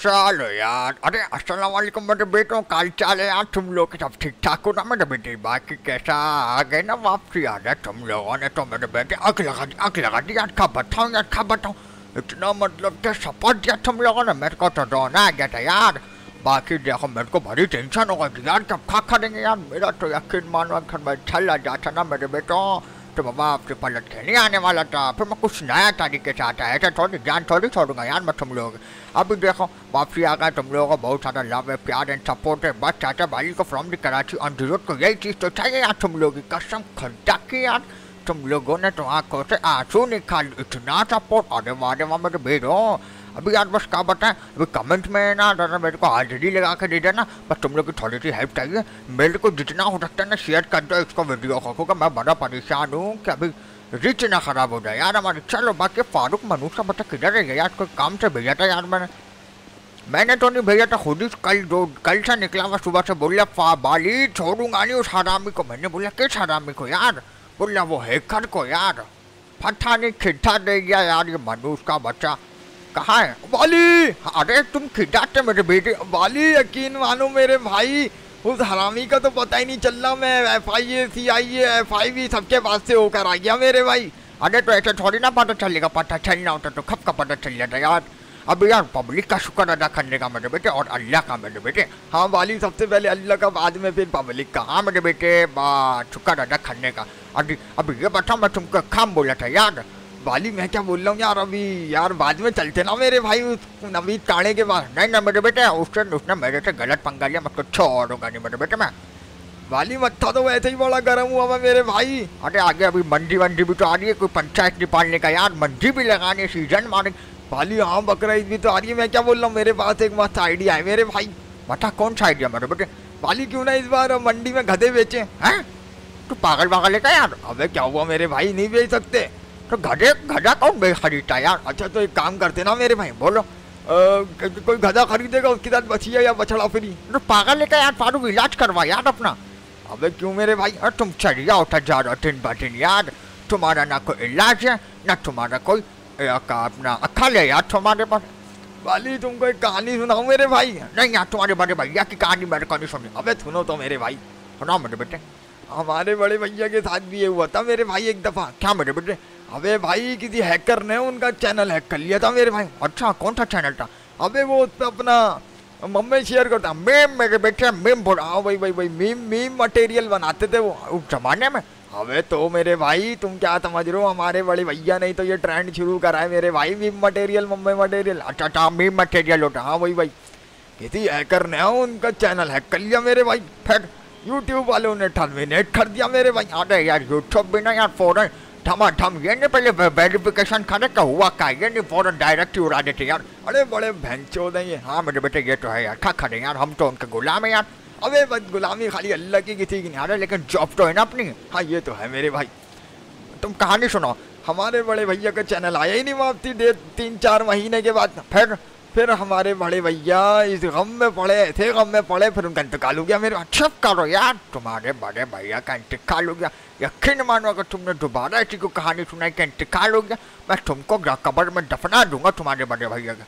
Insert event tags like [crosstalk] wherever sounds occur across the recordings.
चलो यार। अरे, अस्सलाम वालेकुम मेरे बेटों, काल चाल है यार। तुम लोग सब ठीक ठाक हो ना मेरे बेटे? बाकी कैसा आ गए ना वापसी आ गए तुम लोगों ने तो मेरे बेटे? अग लगा दी अग लगा दी यार। कब बताऊँ यार कब बताऊँ? इतना मतलब क्या सपोर्ट दिया तुम लोगों ने। मेरे को तो रोना आ गया था यार। बाकी देखो, मेरे को बड़ी टेंशन हो गई यार। कब खा खड़ेंगे यार? मेरा तो यकीन मानो घर में चला जाता ना मेरे बेटों तो बाबा आपसे पलट के नहीं आने वाला था। फिर मैं कुछ नया तरीके से आता है। ऐसा थोड़ी जान थोड़ी छोड़ूँगा यार मैं तुम लोग। अभी देखो वापसी आ गए तुम लोगों को बहुत सारा लव है, प्यार एंड सपोर्ट है बस चाचा भाई को फ्रॉम द कराची द को यही चीज़ तो चाहिए यार तुम लोग की कसम खड्डा की यार। तुम लोगों ने तो आँखों से आँसू निकाल, इतना सपोर्ट अरे वारे वाह मेरे बेटो अभी यार बस क्या बताएँ, अभी कमेंट में ना, दादा मेरे को हाजिरी लगा के दे देना, बस तुम लोग की थोड़ी सी हेल्प चाहिए। मेरे को जितना हो सकता है ना शेयर कर दो, इसको वीडियो को, क्योंकि मैं बड़ा परेशान हूँ कि अभी रिच ना खराब हो जाए। यार, हमारे चलो बाकी फारूक मनूर का बता किधर है? यार, कोई काम से भेजा था यार मैंने। मैंने तो नहीं भेजा था, खुद ही कल दो कल से निकला मैं सुबह से बोला, फा, बाली, छोड़ूँगा नहीं उस हरामी को। मैंने बोला, किस हरामी को यार? बोला, वो हैकर को यार। फटा नहीं खिट्ठा दे गया यार ये मनूस का बच्चा। कहाँ है? बाली, अरे तुम खिटाते मेरे बेटे? बाली, यकीन मानो मेरे भाई उस हरामी का तो पता ही नहीं चल रहा, मैं F I A C I A F I V सबके पास से होकर आ गया मेरे भाई। अरे तो ऐसे थोड़ी ना पता चलेगा, पता चलना होता तो खप का पता चल जाता यार। अब यार पब्लिक का शुक्र अदा करने का मेरे बेटे और अल्लाह का मेरे बेटे। हाँ वाली सबसे पहले अल्लाह का बाद में फिर पब्लिक का। हाँ मेरे बेटे शुक्र अदा करने का। अभी अब ये बता मैं तुमको काम बोला था यार? बाली मैं क्या बोल रहा हूँ यार अभी? यार बाद में चलते ना मेरे भाई नवीद काड़े के बाद नहीं ना मेरे बेटे, उसने उसने मेरे से गलत पंगा लिया मैं कुछ छोड़ूँगा नहीं मेरे बेटे मैं। वाली मत्था तो वैसे ही बड़ा गर्म हुआ मैं, मेरे भाई। अरे आगे अभी मंडी वंडी भी तो आ रही है, कोई पंचायत निकालने का, यार मंडी भी लगाने, सीज़न मारे वाली हाँ बकरा भी तो आ रही है, मैं क्या बोल रहा हूँ, मेरे पास एक मस्त आइडिया है मेरे भाई। बता, कौन सा आइडिया मेरे बेटे? वाली क्यों ना इस बार मंडी में गधे बेचे, हैं? तू पागल पागल लेता यार? अबे क्या हुआ मेरे भाई, नहीं बेच सकते। तो गधे गधा कौन बेच खरीदता यार? अच्छा तो एक काम करते ना मेरे भाई बोलो। आ, कोई गधा खरीदेगा उसके साथ बचिया या बछड़ा फ्री? तो पागल लेकर यार? फारूक इलाज करवा यार अपना। अबे क्यों मेरे भाई? अरे तुम चल उठा जा रहे दिन यार। तुम्हारा ना कोई इलाज है ना तुम्हारा कोई अपना अखा ले यार तुम्हारे पास। वाली तुमको एक कहानी सुनाऊं मेरे भाई? नहीं यार तुम्हारे बड़े भैया की कहानी मेरे को नहीं। सुनी अबे सुनो तो मेरे भाई सुनाओ मेरे बेटे। हमारे बड़े भैया के साथ भी ये हुआ था मेरे भाई एक दफ़ा। क्या मेरे बेटे? अबे भाई, किसी हैकर ने उनका चैनल हैक कर लिया था मेरे भाई। अच्छा कौन सा चैनल था? अबे वो उस पर अपना मम्मी शेयर करता मेम मेरे बेटे मेम बोल हाँ भाई भाई भाई मीम मीम मटेरियल बनाते थे वो उस जमाने में। अबे तो मेरे भाई, तुम क्या समझ रहे हो? हमारे बड़े भैया नहीं तो ये ट्रेंड शुरू करा है मेरे भाई। मीम मटेरियल मम्मी मटेरियल अच्छा अच्छा मीम मटेरियल होता हाँ। भाई भाई किसी हैकर ने उनका चैनल हैक कर लिया मेरे भाई। फिर यूट्यूब वालों ने टर्मिनेट कर दिया मेरे भाई। अरे यार यूट्यूब भी ना यार फ़ौरन ठमाठम ये नहीं पहले वेरिफिकेशन करे का हुआ का? ये नहीं फ़ौरन डायरेक्ट ही उड़ा देते यार। अरे बड़े भैंचो नहीं है, मेरे बेटे, ये तो है यार। खा खड़े यार। हम तो उनके गुलाम है यार। अबे, बस गुलामी खाली अल्लाह की किसी की नहीं लेकिन जॉब तो है ना अपनी। हाँ ये तो है मेरे भाई। तुम कहानी सुनो हमारे बड़े भैया का चैनल आया ही नहीं वापसी डेढ़ तीन चार महीने के बाद। फिर फिर हमारे बड़े भैया इस गम में पड़े ऐसे गम में पड़े, फिर उनका इंतकाल हो गया, मेरे अच्छा करो यार, तुम्हारे बड़े भैया का इंतकाल हो गया। यकीन मानो अगर तुमने दोबारा ऐसी को कहानी सुनाई कि इंतकाल हो गया, मैं तुमको कबर में दफना दूँगा तुम्हारे बड़े भैया का।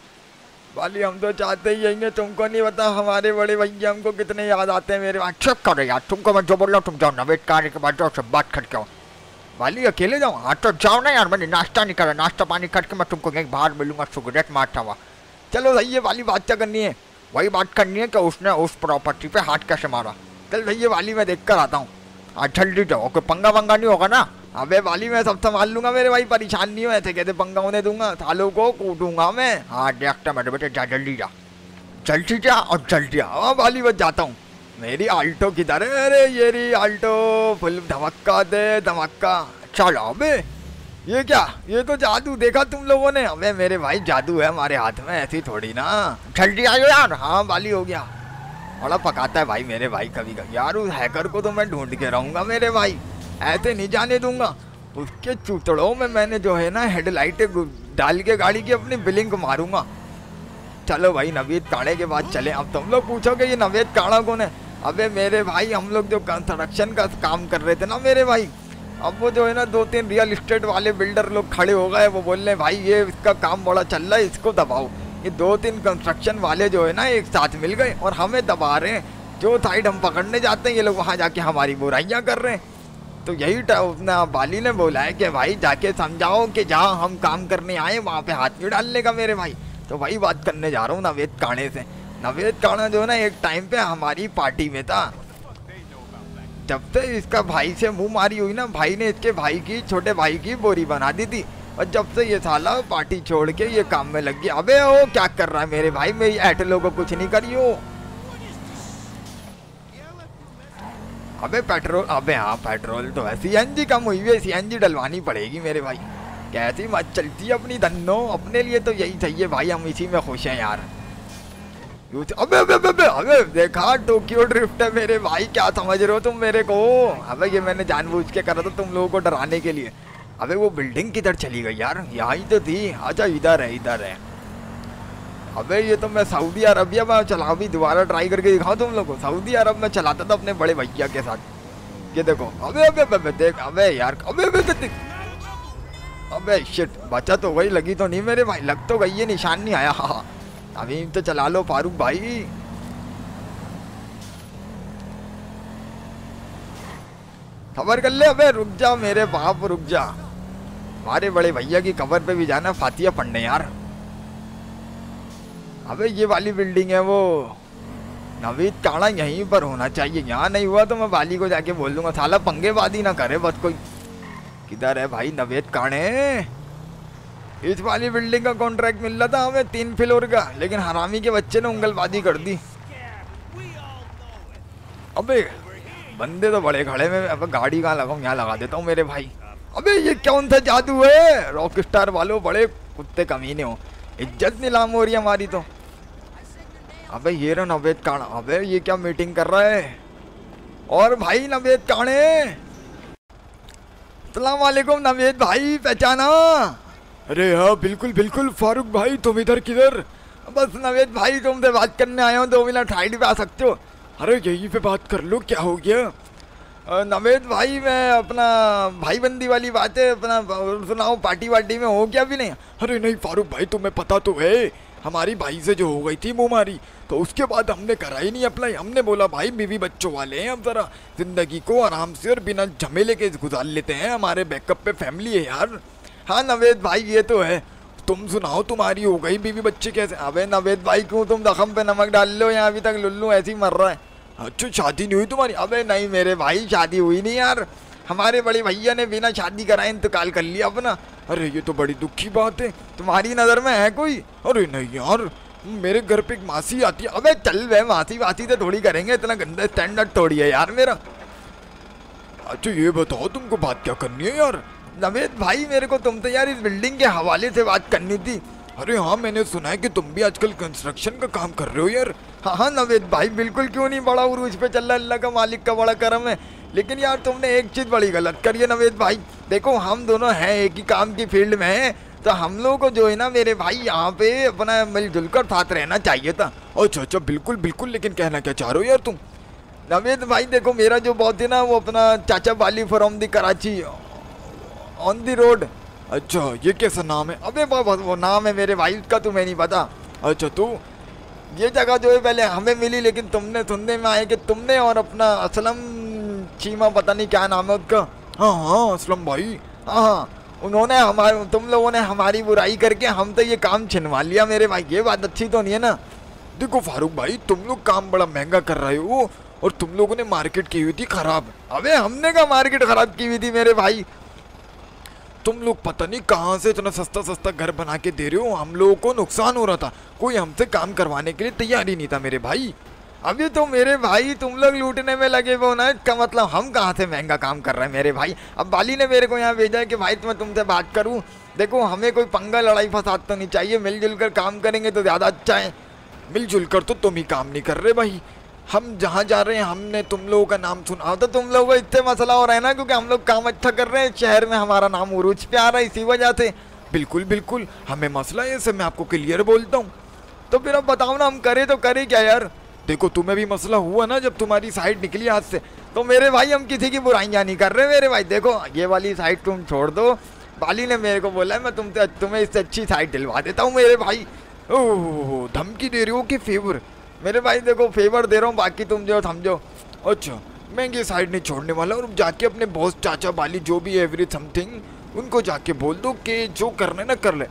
वाली हम तो चाहते ही यही है, तुमको नहीं पता, हमारे बड़े भैया हमको कितने याद आते हैं मेरे अच्छा करो यार, तुमको मैं जो बोल रहा हूँ, तुम जाओ, नवेद कार्य के बाद जाओ, सब बात करके आओ। वाली अकेले जाओ? हाँ तो जाओ ना यार, मैंने नाश्ता नहीं करा, नाश्ता पानी करके मैं तुमको कहीं बाहर मिलूँगा, सिगरेट मारता हुआ चलो सही है वाली बात क्या करनी है? वही बात करनी है कि उसने उस प्रॉपर्टी पे हाथ कैसे मारा। चल भैया वाली मैं देख कर आता हूँ। आज जल्दी जाओ, कोई पंगा वंगा नहीं होगा ना? अबे वाली मैं सब संभाल लूँगा मेरे भाई, परेशान नहीं हो ऐसे कहते पंगा होने दूँगा, थालों को कूटूँगा मैं। हाँ देखता मेरे बेटे जा, जल्दी जा। जल्दी जा और जल्दी आ। हाँ वाली बस जाता हूँ। मेरी आल्टो किधर है? अरे, ये आल्टो फुल धमक्का दे धमक्का चलो अबे। ये क्या? ये तो जादू देखा तुम लोगों ने। अबे, मेरे भाई, जादू है हमारे हाथ में, ऐसी थोड़ी ना। जल्दी आयो यार। हाँ बाली हो गया। बड़ा पकाता है भाई मेरे भाई कभी कभी यार, उस हैकर को तो मैं ढूंढ के रहूँगा मेरे भाई। ऐसे नहीं जाने दूँगा। उसके चूतड़ों में मैंने जो है ना, हेडलाइट डाल के गाड़ी की अपनी बिलिंग मारूँगा। चलो भाई, नवीद काड़े के बाद चले। अब तुम लोग पूछोगे ये नवेद काड़ा कौन है? अबे, मेरे भाई, हम लोग जो कंस्ट्रक्शन का काम कर रहे थे ना मेरे भाई अब वो जो है ना दो तीन रियल इस्टेट वाले बिल्डर लोग खड़े हो गए, वो बोल रहे हैं, भाई, ये इसका काम बड़ा चल रहा है, इसको दबाओ। ये दो तीन कंस्ट्रक्शन वाले जो है ना, एक साथ मिल गए और हमें दबा रहे हैं। जो साइड हम पकड़ने जाते हैं, ये लोग वहाँ जाके हमारी बुराइयाँ कर रहे हैं। तो यही अपना बाली ने बोला है कि, भाई, जाके समझाओ कि जहाँ हम काम करने आए, वहाँ पे हाथ नहीं डालने का मेरे भाई। तो वही बात करने जा रहा हूँ नवेद काणे से। नवेद काणा जो है ना, एक टाइम पे हमारी पार्टी में था। जब से इसका भाई से मुँह मारी हुई ना, भाई ने इसके भाई की, छोटे भाई की बोरी बना दी थी। और जब से ये साला पार्टी छोड़ के ये काम में लग गया, अबे ओ, क्या कर रहा है मेरे भाई? मेरी एटलो को कुछ नहीं करी करियो अबे पेट्रोल, अबे हाँ पेट्रोल तो है। सीएनजी कम हुई है सीएनजी डलवानी पड़ेगी मेरे भाई। कैसी मत चलती है अपनी धनो अपने लिए तो यही चाहिए भाई, हम इसी में खुश हैं यार। अबे अबे अबे अबे अबे, देखा, टोक्यो ड्रिफ्ट है मेरे भाई, क्या समझ रहे हो तुम मेरे को? अबे, ये मैंने जानबूझ के करा था तुम लोगों को डराने के लिए। अबे, वो बिल्डिंग किधर चली गई यार? यहाँ ही तो थी। अच्छा इधर है इधर है। अबे, ये तो मैं सऊदी अरबिया में चला भी, दोबारा ट्राई करके दिखाऊँ तुम लोग को। सऊदी अरब में चलाता था अपने बड़े भैया के साथ। ये देखो, अबे अबे अबे देख, अबे यार, अबे अबे अबे अबे शिट बचा तो वही लगी तो नहीं मेरे भाई, लग तो गई ये निशान नहीं आया हाँ। अभी तो चला लो फारूक भाई। खबर कर ले, अबे रुक जा मेरे बाप, रुक जा। हमारे बड़े भैया की कबर पे भी जाना, फातिया पढ़ने यार। अबे ये वाली बिल्डिंग है वो। नवीद काड़ा यहीं पर होना चाहिए। यहाँ नहीं हुआ तो मैं वाली को जाके बोल दूँगा, साला पंगेबाजी ना करे बस कोई। किधर है भाई नवेद काणे इस वाली बिल्डिंग का कॉन्ट्रैक्ट मिल रहा था हमें तीन फ्लोर का, लेकिन हरामी के बच्चे ने उंगलबाजी कर दी। अबे, बंदे तो बड़े खड़े में अब गाड़ी कहाँ लगाऊँ? यहाँ लगा देता हूँ मेरे भाई। अबे, ये कौन सा जादू है? रॉक स्टार वालों, बड़े कुत्ते कमीने हो। इज़्ज़त नीलाम हो रही है हमारी तो। अबे, ये रहा नवेद काणा अबे, ये क्या मीटिंग कर रहा है? और भाई, नवेद काणे सलामकुम नवेद भाई, पहचाना। अरे हाँ बिल्कुल बिल्कुल, फारूक भाई, तुम इधर किधर? बस नवेद भाई, तुमसे बात करने आया हूँ, दो मिनट हाइट पे आ सकते हो। अरे, यही पे बात कर लो, क्या हो गया? नवेद भाई, मैं अपना भाई बंदी वाली बात है अपना सुनाओ पार्टी वार्टी में हो क्या भी नहीं? अरे नहीं, फारूक भाई, तुम्हें पता तो है, हमारी भाई से जो हो गई थी मुँह तो उसके बाद हमने करा ही नहीं अप्लाई। हमने बोला, भाई, बीवी बच्चों वाले हैं, अब ज़रा ज़िंदगी को आराम से और बिना झमेले के गुजार लेते हैं, हमारे बैकअप पे फैमिली है यार। हाँ नवेद भाई, ये तो है। तुम सुनाओ, तुम्हारी हो गई बीवी बच्चे कैसे? अबे, नवेद भाई, क्यों तुम दखम पे नमक डाल लो यहाँ अभी तक लुल्लू ऐसी मर रहा है। अच्छा शादी नहीं हुई तुम्हारी? अबे, नहीं, मेरे भाई, शादी हुई नहीं यार। हमारे बड़े भैया ने बिना शादी कराए इंतकाल कर लिया अपना। अरे, ये तो बड़ी दुखी बात है। तुम्हारी नज़र में है कोई? अरे, नहीं यार। मेरे घर पे एक मासी आती है। अबे, चल वे, मासी वासी तो थोड़ी करेंगे। इतना गंदा स्टैंडर्ड थोड़ी है यार मेरा। अच्छा ये बताओ, तुमको बात क्या करनी है यार? नवेद भाई मेरे को तुम तो यार इस बिल्डिंग के हवाले से बात करनी थी। अरे हाँ मैंने सुना है कि तुम भी आजकल कंस्ट्रक्शन का काम कर रहे हो यार। हाँ हाँ नवेद भाई, बिल्कुल क्यों नहीं? बड़ा उरूज पे चल रहा अल्लाह का मालिक का बड़ा करम है। लेकिन यार तुमने एक चीज़ बड़ी गलत करी है नवेद भाई। देखो, हम दोनों हैं एक ही काम की फ़ील्ड में हैं तो हम लोगों को जो है ना मेरे भाई यहाँ पे अपना मिलजुल कर साथ रहना चाहिए था। अच्छा अच्छा बिल्कुल बिल्कुल, लेकिन कहना क्या चाह रहे हो यार तुम? नवेद भाई, देखो, मेरा जो बहुत है ना, वो अपना चाचा Bali from the Karachi on the road अच्छा ये कैसा नाम है? अबे, वो नाम है मेरे भाई उसका तुम्हें नहीं पता। अच्छा तू? ये जगह जो है, पहले हमें मिली, लेकिन तुमने सुनने में आए कि तुमने और अपना असलम चीमा, पता नहीं क्या नाम है उसका हाँ हाँ असलम भाई। हाँ हाँ उन्होंने हमारे, तुम लोगों ने हमारी बुराई करके हम तो ये काम छिनवा लिया मेरे भाई। ये बात अच्छी तो नहीं है ना? देखो फारूक भाई, तुम लोग काम बड़ा महँगा कर रहे हो, और तुम लोगों ने मार्केट की हुई थी खराब। अबे, हमने का मार्केट खराब की हुई थी मेरे भाई? तुम लोग पता नहीं कहाँ से इतना सस्ता सस्ता घर बना के दे रहे हो? हम लोगों को नुकसान हो रहा था। कोई हमसे काम करवाने के लिए तैयार ही नहीं था मेरे भाई। अभी तो मेरे भाई, तुम लोग लूटने में लगे हो ना? इसका मतलब हम कहाँ से महँगा काम कर रहे हैं मेरे भाई? अब बाली ने मेरे को यहाँ भेजा है कि भाई, मैं तुमसे बात करूँ। देखो, हमें कोई पंगा, लड़ाई, फसाद तो नहीं चाहिए। मिलजुल कर काम करेंगे तो ज़्यादा अच्छा है। मिलजुल कर तो तुम ही काम नहीं कर रहे भाई। हम जहाँ जा रहे हैं, हमने तुम लोगों का नाम सुना तो तुम लोगों को इतने मसला हो रहा है ना, क्योंकि हम लोग काम अच्छा कर रहे हैं, शहर में हमारा नाम उरूज पे आ रहा है, इसी वजह से। बिल्कुल बिल्कुल, हमें मसला है इसे मैं आपको क्लियर बोलता हूँ। तो फिर अब बताओ ना, हम करें तो करें क्या यार? देखो, तुम्हें भी मसला हुआ ना जब तुम्हारी साइड निकली हाथ से। तो मेरे भाई, हम किसी की बुराइयाँ नहीं कर रहे मेरे भाई। देखो, ये वाली साइड तुम छोड़ दो। बाली ने मेरे को बोला मैं तुमसे, तुम्हें इससे अच्छी साइड दिलवा देता हूँ मेरे भाई। ओह, धमकी दे रही हो कि फेवर मेरे भाई देखो फेवर दे रहा हूँ, बाकी तुम जो समझो। अच्छा मैं ये साइड नहीं छोड़ने वाला, और जाके अपने बॉस चाचा, बाली, जो भी एवरी समथिंग उनको जाके बोल दो कि जो करने ना, कर ले।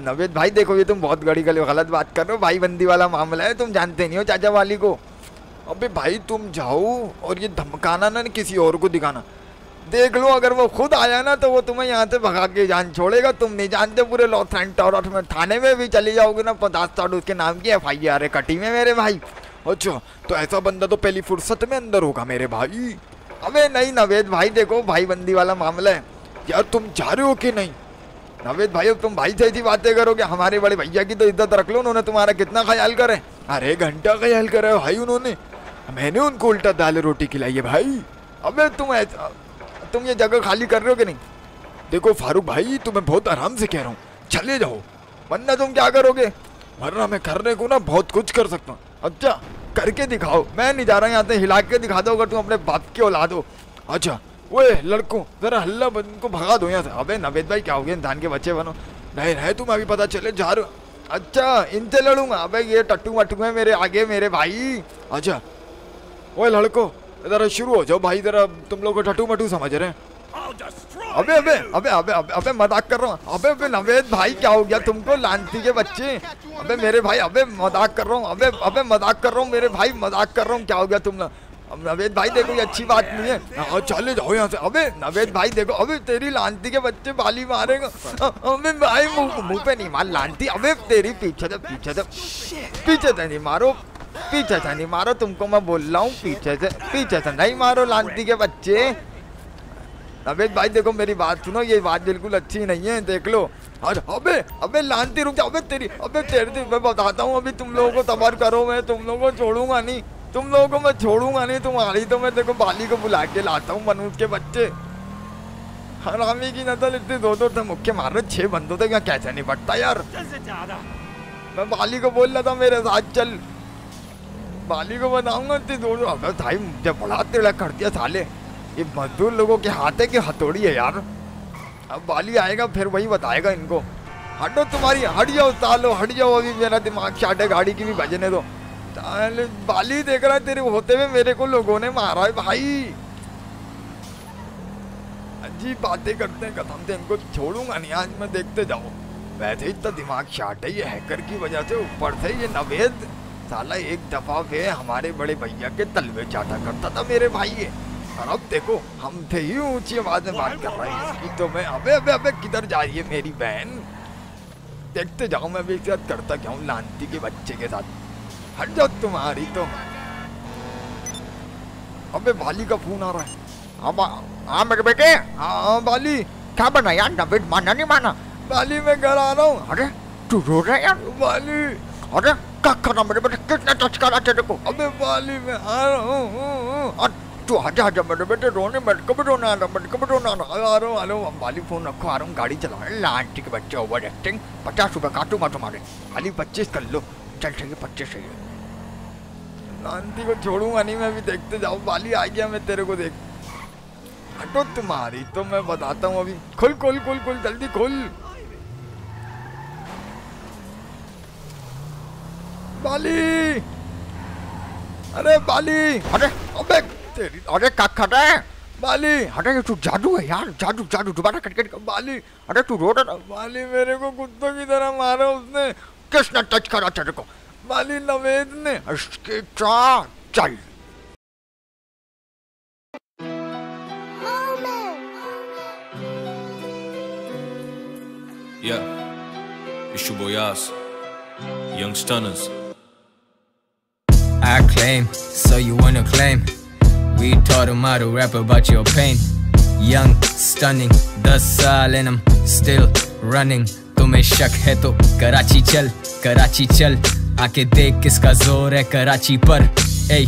नवेद भाई, देखो, ये तुम बहुत गड़ी गली, गलत बात कर रहे हो। भाई बंदी वाला मामला है, तुम जानते नहीं हो चाचा वाली को। अबे भाई, तुम जाओ, और ये धमकाना ना किसी और को दिखाना। देख लो, अगर वो खुद आया ना तो वो तुम्हें यहाँ से भगा के जान छोड़ेगा। तुम नहीं जानते पूरे लॉस एंड में, थाने में भी चले जाओगे ना पचास साठ उसके नाम की एफ़ आई आर है, कटी में मेरे भाई। अच्छा तो ऐसा बंदा तो पहली फुर्सत में अंदर होगा मेरे भाई। अबे नहीं, नवेद भाई, देखो भाई बंदी वाला मामला है। यार, तुम जा रहे हो कि नहीं? नवेद भाई, अब तुम भाई से ऐसी बातें करोगे, हमारे बड़े भैया की तो इज़्ज़त रख लो, उन्होंने तुम्हारा कितना ख्याल करे। अरे, घंटा ख्याल करे भाई उन्होंने। मैंने उनको उल्टा दाल रोटी खिलाई है भाई। अबे, तुम ऐसा तुम ये जगह खाली कर रहे हो कि नहीं? देखो फारूक भाई तुम्हें बहुत आराम से कह रहा हूँ, चले जाओ। वरना तुम क्या करोगे? वरना मैं करने को ना बहुत कुछ कर सकता हूँ। अच्छा करके दिखाओ। मैं नहीं जा रहा यहाँ से, हिला के दिखा दो, अगर तुम अपने बाप की औलाद हो। अच्छा वो लड़कों, जरा हल्ला बन को भगा दो यहाँ से। अबे, नवेद भाई, क्या हो गया? इंसान के बच्चे बनो। नहीं रहे तुम अभी पता चले, जा रहे अच्छा इनसे लड़ूँगा। अबे, ये टट्टू मट्टू है मेरे आगे, मेरे भाई। अच्छा वो लड़को जरा शुरू हो जाओ भाई जरा तुम लोग ठटू मटू समझ रहे हैं। अबे अबे अबे अबे अबे अबे मज़ाक कर रहा हूँ। अबे अबे नवेद भाई क्या हो गया तुमको लानती के बच्चे? अबे मेरे भाई अबे मज़ाक कर रहा हूँ अबे अबे मज़ाक कर रहा हूँ मेरे भाई मज़ाक कर रहा हूँ क्या हो गया तुम अब नवेद भाई देखो ये अच्छी बात नहीं है। हाँ चले जाओ यहाँ से। अबे नवेद भाई देखो अबे तेरी लानती के बच्चे बाली मारेगा। अबे भाई मुँह मुँह पे नहीं मार लानती अबे तेरी पीछे से पीछे से। पीछे से नहीं मारो। पीछे से नहीं मारो तुमको मैं बोल रहा हूँ पीछे से पीछे से नहीं मारो लांती के बच्चे। नवेद भाई देखो मेरी बात सुनो ये बात बिल्कुल अच्छी नहीं है देख लो। अरे अबे अबे लांती रुक अबे तेरी अबे तेरे मैं बताता हूँ अभी तुम लोगों को तबर करो मैं तुम लोगों को छोड़ूँगा नहीं। तुम लोगों को मैं छोड़ूँगा नहीं तुम्हारी तो मैं देखो बाली को बुला के लाता हूँ मनूज के बच्चे। हरामी की नज़र इतने दो दो थे मुख्य मार रहे छह बंदों थे क्या कैसे नहीं बढ़ता यार मैं बाली को बोल रहा था मेरे साथ चल। बाली को बताऊँगा इतनी दूर। अबे भाई मुझे बड़ा तेड़ा कर दिया साले। ये मजदूर लोगों के हाथ है कि हथौड़ी है यार। अब बाली आएगा फिर वही बताएगा इनको। हटो तुम्हारी हट जाओ तालो हट जाओ अभी मेरा दिमाग चाटे गाड़ी की भी बजने दो। बाली देख रहा है तेरे होते हुए मेरे को लोगों ने मारा है भाई। अजीब बातें करते हैं कसम से इनको छोड़ूँगा नहीं, आज मैं देखते जाओ। वैसे ही तो दिमाग चाट है, ये हैकर की वजह से ऊपर से ये नवेद साला एक दफ़ा वे हमारे बड़े भैया के तलवे चाटा करता था मेरे भाई ये। और अब देखो, हम थे ही ऊँची आवाज़ में बात कर रहे हैं तो मैं अबे अबे अबे, किधर जा रही है मेरी बहन? देखते जाओ, मैं भी करता क्या हूँ, लांती के बच्चे के साथ। हट जाओ तुम्हारी तो अबे बाली का फ़ोन आ रहा है हाँ हाँ मेरे बेटे हाँ बाली क्या बना यार नवेद माना नहीं माना बाली मैं घर आ रहा हूँ अरे तू रो रहा है यार बाली अरे क्या करना मेरे बेटे कितने टच करा तेरे को अबे बाली में आ रहा हूँ तू हजा हजा मेरे बेटे रोने बैठ कभी रोना आ रहा बैठ कभी रोना आ रहा आ रहा हूँ आ बाली फ़ोन रखो आ रहा हूँ गाड़ी चला लांटी के बच्चे ओवर एक्टिंग पचास रुपये काटूँगा तुम्हारे खाली पच्चीस कर लो चल चाहिए पच्चीस चाहिए लांटी को छोड़ूँगा नहीं मैं भी देखते जाऊँ। बाली आ गया मैं तेरे को देख। हटो तुम्हारी तो मैं बताता हूँ अभी। खुल खुल खुल खुल जल्दी खुल। बाली! अरे बाली! अरे अबे तेरी अरे क्या कर है बाली अरे तू जादू है यार जादू जादू। दोबारा करके बाली! अरे तू रो रहा बाली मेरे को कुत्तों की तरह मारा उसने। किसने टच करा तेरे को? बाली नवेद ने इसके चल Yeah, it's your boy Yas, Young Stunners. I claim, so you wanna claim. We taught him how to rap about your pain. Young, stunning, दस साल and I'm still running. तुम्हें शक है तो कराची चल कराची चल आके देख किसका ज़ोर है कराची पर। ए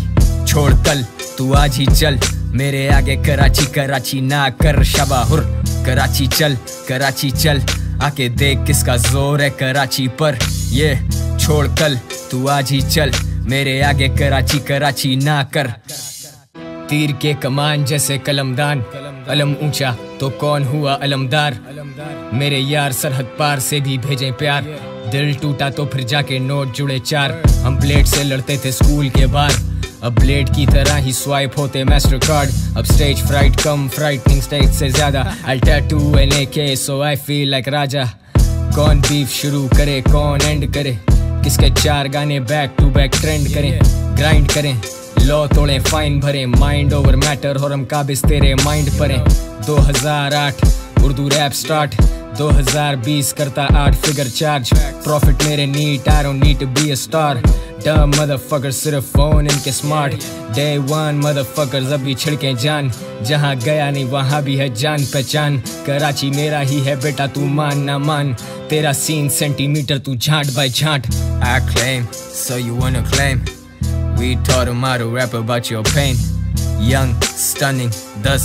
छोड़ कल, तू आज ही चल। मेरे आगे कराची कराची ना कर शबाहुर। कराची चल कराची चल। आके देख किसका ज़ोर है कराची पर। ये, छोड़ कल, तू आज ही चल। मेरे आगे कराची कराची ना कर। तीर के कमान जैसे कलमदान। अलम ऊँचा तो कौन हुआ अलमदार? मेरे यार सरहद पार से भी भेजे प्यार। दिल टूटा तो फिर जाके नोट जुड़े चार। हम ब्लेड से लड़ते थे स्कूल के बाहर। अब ब्लेड की तरह ही स्वाइप होते मास्टर कार्ड अब स्टेज फ्राइट कम फ्राइटनिंग स्टेज से ज़्यादा। आई टैटू एन ए के सो आई फील लाइक राजा कौन बीफ शुरू करे, कौन एंड करे? किसके चार गाने बैक टू बैक ट्रेंड करें? ग्राइंड करें लॉ तोड़े फाइन भरे। माइंड ओवर मैटर और हम काबिज तेरे माइंड परे 2008 उर्दू रैप स्टार्ट 2020 करता आठ फिगर चार्ज प्रॉफिट मेरे NEET I don't need to be a star dumb motherfucker सिर्फ़ फ़ोन इनके स्मार्ट डे वन मदरफकर्स अभी छिड़के जान। जहाँ गया नहीं वहाँ भी है जान पहचान। कराची मेरा ही है बेटा तू मान ना मान। तेरा सीन सेंटीमीटर तू झांट बाय झांट। I claim, so you wanna claim We taught him how to rap about your pain Young, stunning,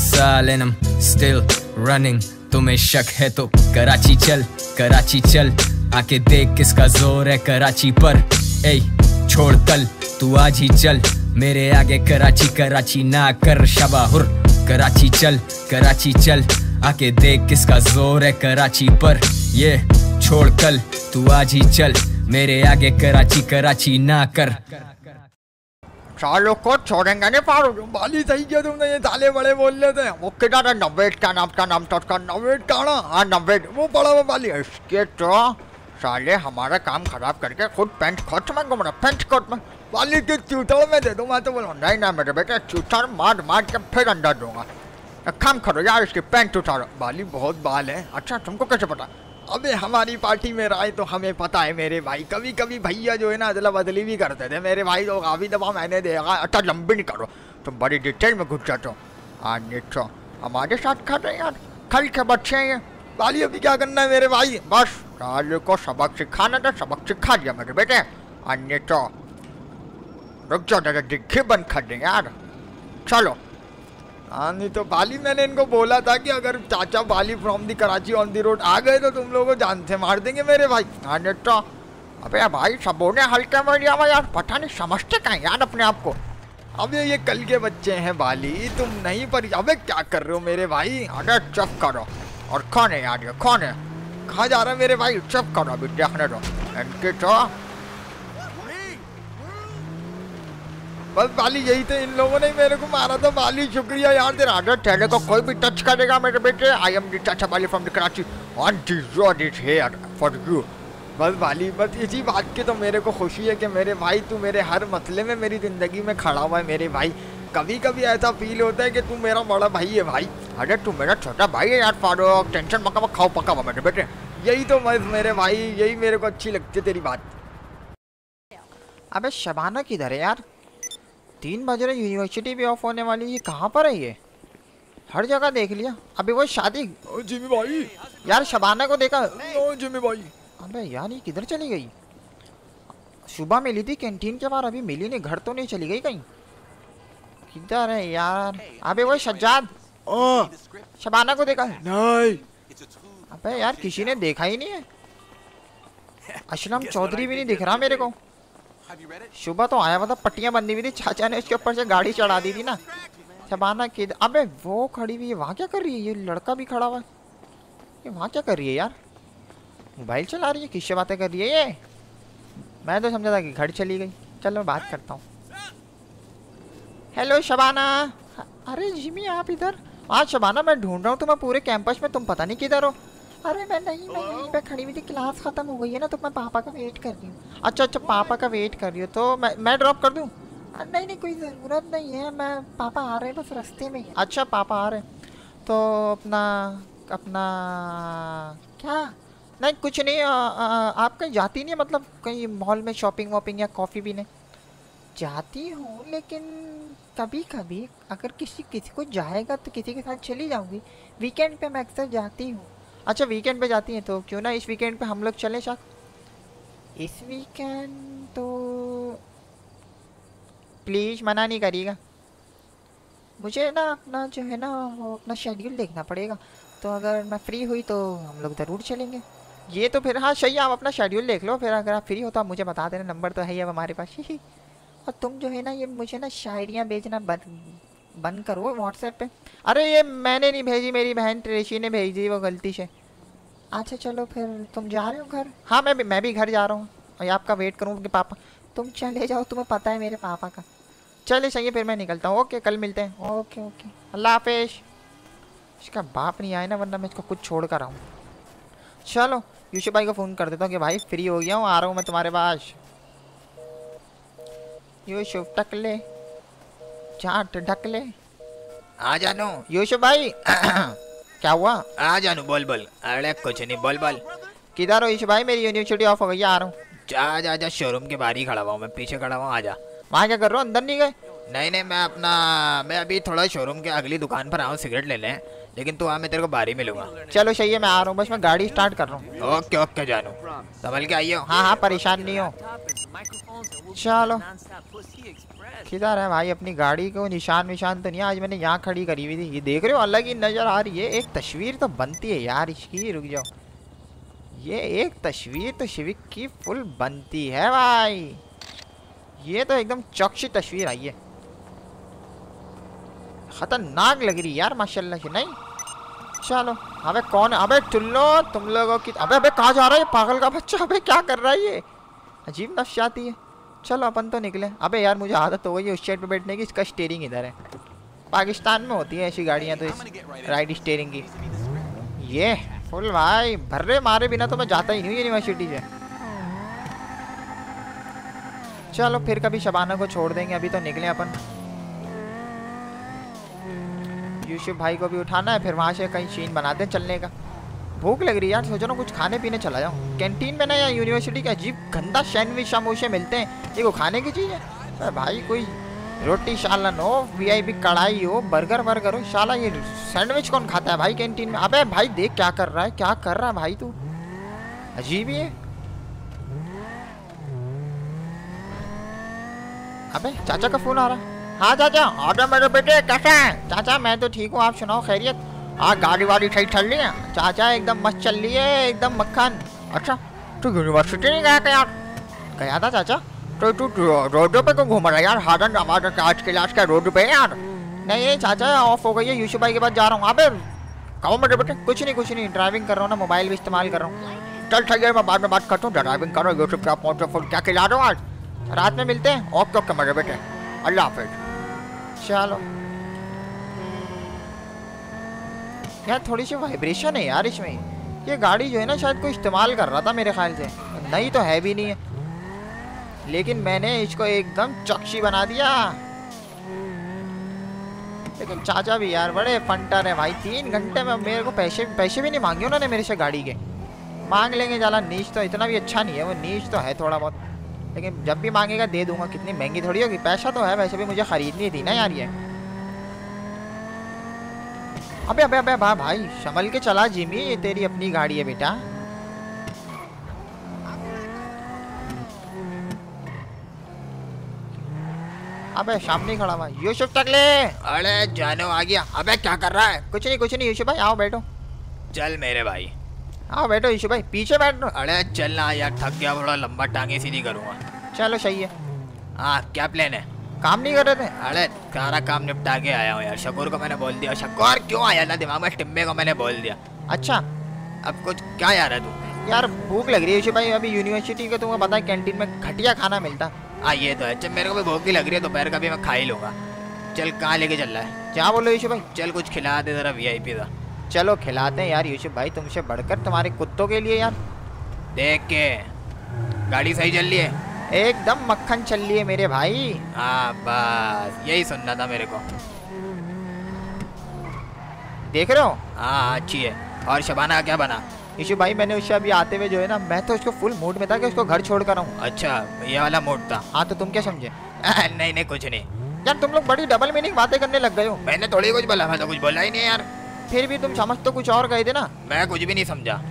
साल and I'm still running तुम्हें शक है तो कराची चल कराची चल। आके देख किसका ज़ोर है कराची पर। ए छोड़ कल, तू आज ही चल। मेरे आगे कराची कराची ना कर शबाहुर। कराची चल कराची चल। आके देख किसका ज़ोर है कराची पर। ये, छोड़ कल, तू आज ही चल। मेरे आगे कराची कराची ना कर। सालों को छोड़ेंगे नहीं पारो। बाली सही किया तुमने, ये ताले बड़े बोल रहे थे। वो किधर है? नब्बे क्या नाम का नाम था उसका नवेद काना हाँ? नब्बे वो पड़ा हुआ बाली इसके तो साले हमारा काम खराब करके खुद पेंट कोट में घूम रहा पेंट कोट में। बाली के चूतड़ में दे दो मैं तो बोला, नहीं ना मेरे बेटे चूतर मार मार के फिर अंडा दूँगा। काम करो यार, इसकी पेंट उतारो। बाली बहुत बाल है। अच्छा तुमको कैसे पता? अबे हमारी पार्टी में राय तो हमें पता है मेरे भाई। कभी कभी भैया जो है ना अदला बदली भी करते थे। मेरे भाई तो काफ़ी दफ़ा मैंने देखा अच्छा लंबी नहीं करो। तुम बड़ी डिटेल में घुस जाते हो। हाँ तो हमारे साथ खा रहे यार। कल के बच्चे हैं बाली अभी क्या करना है मेरे भाई? बस काल को सबक सिखाना था, सबक सिखा दिया मेरे बेटे। अन्य तो रुक जाओ दादा डिग्गी बंद कर दें यार। चलो। हाँ नहीं तो बाली मैंने इनको बोला था कि अगर चाचा Bali from the Karachi on the road आ गए तो तुम लोगों को जानते, मार देंगे मेरे भाई। अन्य तो अबे भाई, सबों ने हल्के में लिया यार। पता नहीं, समझते कहीं यार अपने आप को। अब ये कल के बच्चे हैं बाली, तुम नहीं पर, अबे क्या कर रहे हो मेरे भाई? अरे चुप करो। और कौन है यार ये? कौन है? कहाँ जा रहा है मेरे भाई? चुप करो, अभी देखने दो। इनके तो बस बाली यही थे, इन लोगों ने मेरे को मारा था, बाली, शुक्रिया यार, तेरा अरे तेरे को कोई भी टच करेगा मेरे बेटे। आई एम दी चाचा Bali from Karachi on deserve it here for you बस बाली, बस इसी बात की तो मेरे को खुशी है कि मेरे भाई, तू मेरे हर मसले में मेरी ज़िंदगी में खड़ा हुआ है, मेरे भाई। कभी कभी ऐसा फील होता है कि तू मेरा बड़ा भाई है, भाई। अरे तू मेरा छोटा भाई है यार फारूक टेंशन मका मका खाओ पका मेरे बेटे। यही तो बस मेरे भाई, यही मेरे को अच्छी लगती है तेरी बात। अबे शबाना किधर है यार? तीन बज रहे यूनिवर्सिटी भी ऑफ़ होने वाली ये कहाँ पर है ये? हर जगह देख लिया। अभी वो शादी जिमी भाई। यार शबाना को देखा। जिमी भाई। अबे यार ये किधर चली गई? सुबह मिली थी कैंटीन के बाहर अभी मिली नहीं घर तो नहीं चली गई कहीं? किधर है यार? अबे वो सज्जाद। शबाना को देखा। है नहीं। अबे यार किसी ने देखा ही नहीं है। [laughs] असलम चौधरी भी नहीं दिख रहा मेरे को। सुबह तो आया मतलब पट्टियाँ बंदी हुई थी, चाचा ने उसके ऊपर से गाड़ी चढ़ा दी थी ना। शबाना के, अबे वो खड़ी हुई है, वहाँ क्या कर रही है? ये लड़का भी खड़ा हुआ है। ये वहाँ क्या कर रही है यार? मोबाइल चला रही है, किससे बातें कर रही है ये? मैं तो समझा था कि घर चली गई। चलो, मैं बात करता हूँ। हेलो शबाना। अरे, जिमी, आप इधर। आज शबाना, मैं ढूंढ रहा हूँ, तुम्हें पूरे कैंपस में, तुम पता नहीं किधर हो। अरे मैं नहीं मैं यहीं पे खड़ी हुई थी क्लास खत्म हो गई है ना तो मैं पापा का वेट कर रही हूँ। अच्छा अच्छा पापा का वेट कर रही हो तो मैं मैं ड्रॉप कर दूँ? नहीं नहीं कोई ज़रूरत नहीं है मैं पापा आ रहे हैं बस रास्ते में ही। अच्छा पापा आ रहे हैं। तो अपना अपना क्या? नहीं कुछ नहीं आ, आ, आप कहीं जाती नहीं है मतलब कहीं मॉल में शॉपिंग वॉपिंग या कॉफ़ी भी नहीं जाती हूँ लेकिन कभी कभी अगर किसी किसी को जाएगा तो किसी के साथ चली जाऊँगी। वीकेंड पे मैं अक्सर जाती हूँ। अच्छा वीकेंड पे जाती हैं तो क्यों ना इस वीकेंड पे हम लोग चलें साथ इस वीकेंड तो प्लीज़ मना नहीं करिएगा। मुझे ना अपना जो है ना, वो अपना शेड्यूल देखना पड़ेगा। तो अगर मैं फ्री हुई तो हम लोग ज़रूर चलेंगे। ये तो फिर हाँ सही आप अपना शेड्यूल देख लो। फिर अगर आप फ्री हो तो आप मुझे बता देना नंबर तो है ही अब हमारे पास। ही [laughs] और तुम जो है ना, ये मुझे ना शायरियाँ भेजना बंद बंद करो व्हाट्सएप पे। अरे ये मैंने नहीं भेजी मेरी बहन ट्रेशी ने भेजी वो गलती से। अच्छा चलो फिर तुम जा रहे हो घर? हाँ मैं भी मैं भी घर जा रहा हूँ। और आपका वेट करूँ कि पापा? तुम चले जाओ तुम्हें पता है मेरे पापा का। चले सही है फिर मैं निकलता हूँ। ओके कल मिलते हैं। Okay okay. अल्लाह हाफिज। इसका बाप नहीं आया ना वरना मैं इसको कुछ छोड़ कर आऊँ। चलो यूशु भाई को फ़ोन कर देता हूँ कि भाई फ्री हो गया हूँ आ रहा हूँ मैं तुम्हारे पास। यूसुफ टकले। चाट ढकले आ जानू। यूसुफ भाई [coughs] क्या हुआ? आ जानू बोल बोल अरे कुछ नहीं बोल बोल किधर हो यूसुफ भाई? मेरी यूनिवर्सिटी ऑफ़ हो गई आ रहा हूँ। जा जा जा शोरूम के बाहर ही खड़ा हुआ हूँ मैं पीछे खड़ा हुआ आ जा। वहाँ क्या कर रहे हो? अंदर नहीं गए? नहीं नहीं मैं अपना मैं अभी थोड़ा शोरूम के अगली दुकान पर आऊँ सिगरेट लेने। लेकिन तू आ मैं तेरे को बाहर ही मिलूँगा। चलो सही है मैं आ रहा हूँ बस मैं गाड़ी स्टार्ट कर रहा हूँ। ओके ओके जानू। संभल के आइयो। हाँ हाँ परेशान नहीं हो। चलो। किधर है भाई, अपनी गाड़ी को निशान विशान तो नहीं, आज मैंने यहाँ खड़ी करी हुई थी। ये देख रहे हो, अलग ही नज़र आ रही है। एक तस्वीर तो बनती है यार, इसकी, रुक जाओ। ये एक तस्वीर तो शिविक की फुल बनती है भाई। ये तो एकदम चौकसी तस्वीर आई है खतरनाक लग रही यार, माशाल्लाह से, नहीं? चलो, अबे कौन है अबे टुल्लो, तुम लोगों की, अबे अबे कहाँ जा रहा है पागल का बच्चा? अबे क्या कर रहा है ये? अजीब नफ्स आती है। चलो, अपन तो निकले। अबे यार, मुझे आदत हो गई है उस साइड पे बैठने की, इसका स्टेयरिंग इधर है। पाकिस्तान में होती है ऐसी गाड़ियाँ तो इस राइड स्टेयरिंग की। ये, फुल भाई, भर्रे मारे बिना तो मैं जाता ही नहीं यूनिवर्सिटी से। चलो, फिर कभी शबाना को छोड़ देंगे, अभी तो निकले अपन। यूसुफ भाई को भी उठाना है, फिर वहाँ से कहीं सीन बनाते हैं चलने का। भूख लग रही है यार सोचो ना कुछ खाने पीने चला जाऊँ। कैंटीन में ना या यूनिवर्सिटी के अजीब गंदा सैंडविच समोसे मिलते हैं। ये वो खाने की चीज़ है? अरे भाई कोई रोटी सालन हो वीआईपी कढ़ाई हो बर्गर वर्गर हो शाला ये सैंडविच कौन खाता है भाई कैंटीन में? अबे भाई देख क्या कर रहा है क्या कर रहा है भाई तू? अजीब ही है। अबे चाचा का फ़ोन आ रहा। है हाँ चाचा ऑर्डर मेरे बेटे कैसा है? चाचा मैं तो ठीक हूँ आप सुनाओ खैरियत। हाँ गाड़ी वाड़ी सही चल रही है चाचा एकदम मस्त चल रही है, एकदम मक्खन। अच्छा तू यूनिवर्सिटी नहीं गया था यार? गया था चाचा। तो तू रोडों पे क्यों घूम रहा है यार? हार्डन हमारा आज क्लास का रोड पे है यार। नहीं चाचा ऑफ़ हो गई है यूसुफ भाई के पास जा रहा हूँ। अबे कहो मेरे बेटे, कुछ नहीं कुछ नहीं। ड्राइविंग कर रहा हूँ ना मोबाइल भी इस्तेमाल कर रहा हूँ। चल ठीक है मैं बाद में बात करता हूँ। ड्राइविंग करो यूसुफ क्या पहुँचो फ़ोन क्या खिला रहा हूँ आज? रात में मिलते हैं? ओके ओके, मेरे बेटे। अल्लाह हाफिज। चलो। यार थोड़ी सी वाइब्रेशन है यार इसमें। ये गाड़ी जो है ना, शायद कोई इस्तेमाल कर रहा था मेरे ख्याल से। नहीं तो है भी नहीं। है लेकिन मैंने इसको एकदम चौकसी बना दिया। लेकिन चाचा भी यार, बड़े फंटर है भाई। तीन घंटे में मेरे को पैसे पैसे भी नहीं मांगे उन्होंने मेरे से गाड़ी के। मांग लेंगे जाला, नीच तो इतना भी अच्छा नहीं है, वो नीच तो है थोड़ा बहुत लेकिन जब भी मांगेगा, दे दूँगा। कितनी महँगी थोड़ी होगी। पैसा तो है, वैसे भी मुझे खरीदनी थी ना यार ये। अबे अबे अबे भा भाई संभल के चला जिमी ये तेरी अपनी गाड़ी है बेटा। अबे सामने खड़ा हुआ यूसुफ टकले। अरे जानो आ गया। अबे क्या कर रहा है? कुछ नहीं कुछ नहीं यूसुफ भाई आओ बैठो। चल मेरे भाई। आओ बैठो यूसुफ भाई पीछे बैठो अरे चल ना यार थक गया थोड़ा लंबा टांगे सीधी करूँगा। चलो सही है। हाँ क्या प्लान है? काम नहीं कर रहे थे? अरे सारा काम निपटा के आया हूँ यार। शकूर को मैंने बोल दिया। शकूर क्यों आया? ना दिमाग में टिम्बे को मैंने बोल दिया। अच्छा। अब कुछ क्या यार है तू? यार भूख लग रही है भाई। अभी यूनिवर्सिटी का तुम्हें पता है कैंटीन में घटिया खाना मिलता। हाँ ये तो है। चल मेरे को भी भूख ही लग रही है दोपहर का भी मैं खा ही लूँगा। चल कहाँ लेके चल रहा है? क्या बोलो यूशु भाई? चल कुछ खिला दे जरा वी आई पी का। चलो खिलाते हैं यार यूशु भाई। तुमसे बढ़कर तुम्हारे कुत्तों के लिए यार। देख के। गाड़ी सही चल रही है? एकदम मक्खन चल रही है मेरे भाई। हाँ बस यही सुनना था मेरे को। देख रहे हो? हाँ अच्छी है। और शबाना क्या बना? यशु भाई मैंने उससे अभी आते हुए जो है ना मैं तो उसको फुल मूड में था कि उसको घर छोड़ कर आऊँ। अच्छा ये वाला मूड था। हाँ तो तुम क्या समझे? [laughs] नहीं नहीं कुछ नहीं। यार तुम लोग बड़ी डबल मीनिंग बातें करने लग गए हो। मैंने थोड़ी कुछ बोला मैं तो कुछ बोला ही नहीं यार। फिर भी तुम समझ तो कुछ और गए थे ना? मैं कुछ भी नहीं समझा।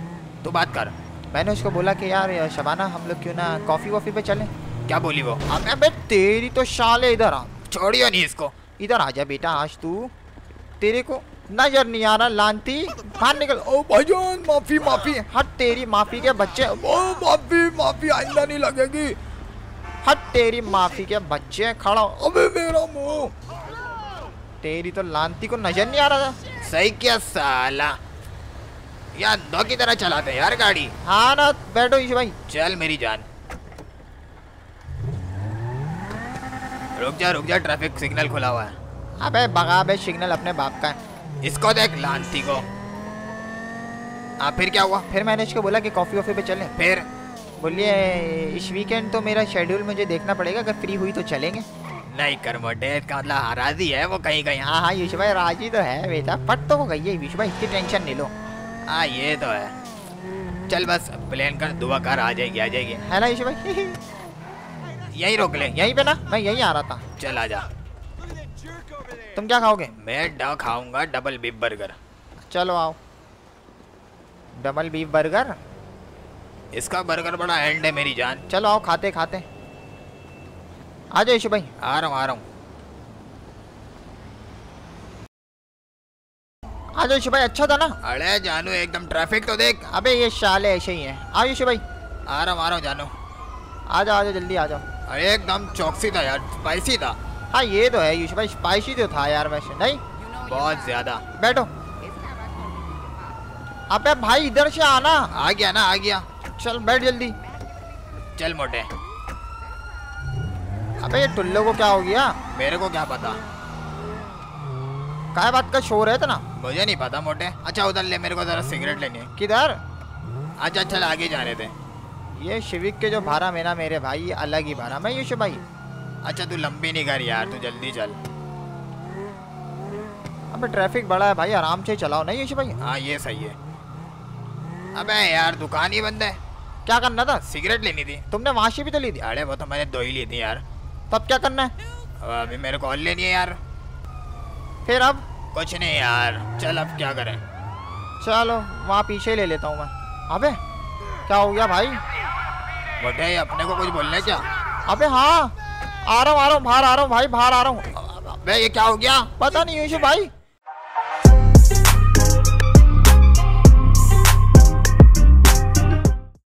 तू बात कर। मैंने उसको बोला कि यार शबाना, हम लोग क्यों ना कॉफ़ी वॉफ़ी पे चलें? क्या बोली वो? अबे अबे, तेरी तो शाले इधर आ। छोड़ियो नहीं इसको। इधर आ जा बेटा, आज तू। तेरे को नज़र नहीं आ रहा लानती बाहर निकल। ओ भाईजान, माफ़ी माफ़ी। हट तेरी माफ़ी के बच्चे। ओ माफ़ी माफ़ी आइंदा नहीं लगेगी। हट तेरी माफ़ी के बच्चे, खड़ा अबे, मेरा मुँह। तेरी तो लानती को नज़र नहीं आ रहा था। सही क्या साला। यार दो की तरह चलाते हैं यार गाड़ी। हाँ ना बैठो यीशु भाई। चल मेरी जान। रुक जा रुक जा ट्रैफ़िक सिग्नल खुला हुआ है। अबे बगा बे सिग्नल अपने बाप का है। इसको देख लांती को। हाँ फिर क्या हुआ? फिर मैंने इसको बोला कि कॉफ़ी वॉफ़ी पे चलें। फिर? बोलिए इस वीकेंड तो मेरा शेड्यूल मुझे देखना पड़ेगा अगर फ्री हुई तो चलेंगे। नहीं कर मोटे इसका मतलब हराजी है वो कहीं कहीं हाँ हाँ यीशु भाई राज़ी तो है बेटा। पट तो हो गई है यीशु भाई इसकी टेंशन नहीं लो। हाँ ये तो है। चल बस प्लेन कर दुआ कर आ जाएगी आ जाएगी। है ना यीशु भाई? यहीं रोक ले। यहीं पे ना? मैं यहीं आ रहा था। चल आ जा। तुम क्या खाओगे? मैं ड खाऊँगा डबल बीफ बर्गर चलो आओ। डबल बीफ बर्गर इसका बर्गर बड़ा एंड है मेरी जान। चलो आओ खाते खाते। आ जाओ यीशु भाई। आ रहा हूँ आ रहा हूँ। आ जाओ भाई अच्छा था ना? अरे जानू एकदम ट्रैफ़िक तो देख। अबे ये शाले ऐसे ही हैं। आओ यीशु भाई। आ रहा हूँ आ रहा हूँ जानू। आ जाओ आ जाओ जल्दी आ जाओ। अरे एकदम चौकसी था यार स्पाइसी था। हाँ ये तो है यीशु भाई स्पाइसी तो था यार वैसे नहीं? बहुत ज़्यादा। बैठो। अबे भाई इधर से आना। आ गया ना आ गया। चल बैठ जल्दी। चल मोटे। अबे ये टुल्लो को क्या हो गया? मेरे को क्या पता? काय बात का शोर है इतना मुझे नहीं पता मोटे। अच्छा उधर ले मेरे को जरा सिगरेट लेनी है। किधर? अच्छा चल आगे जाने दे ये शिविक के जो भाड़ा में ना मेरे भाई अलग ही भाड़ा। मैं यीशु भाई। अच्छा तू लंबी नहीं कर यार तू जल्दी चल। अबे ट्रैफ़िक बड़ा है भाई आराम से चलाओ नहीं यीशु भाई? हाँ ये सही है। अबे यार दुकान ही बंद है। क्या करना था? सिगरेट लेनी थी। तुमने वहाँ से भी तो ली थी? अरे वो तो मैंने दो ही ली थी यार। तब क्या करना है? अभी मेरे को और लेनी है यार। फिर अब? कुछ नहीं यार चल अब क्या करें। चलो वहाँ पीछे ले लेता हूँ मैं। अबे क्या हो गया भाई? बटे अपने को कुछ बोलना है क्या? अबे हाँ आ रहा हूँ आ रहा हूँ बाहर आ रहा हूँ भाई बाहर आ रहा हूँ। अबे ये क्या हो गया? पता नहीं यीशु भाई।